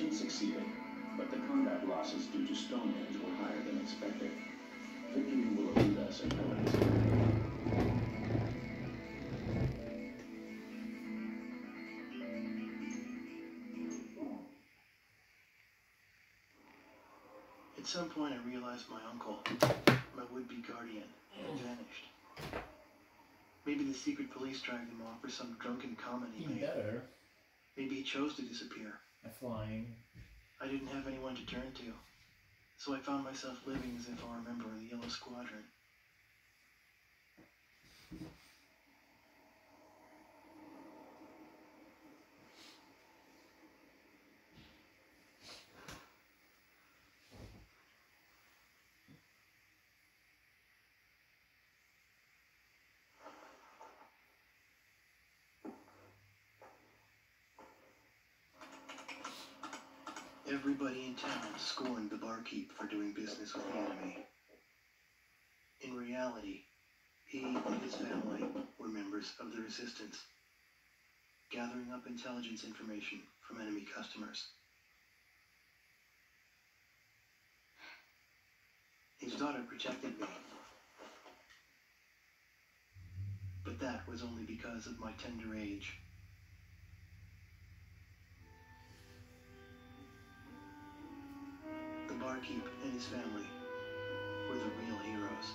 mission succeeded, but the combat losses due to Stonehenge were higher than expected. Victory will elude us at Helix. At some point, I realized my uncle, my would-be guardian, had vanished. Maybe the secret police dragged him off for some drunken comment he Even made. better. Maybe he chose to disappear. A flying. I didn't have anyone to turn to, so I found myself living as if I were a member of the Yellow Squadron. Everybody in town scorned the barkeep for doing business with the enemy. In reality, he and his family were members of the resistance, gathering up intelligence information from enemy customers. His daughter protected me. But that was only because of my tender age. Barkeep and his family. Were the real heroes,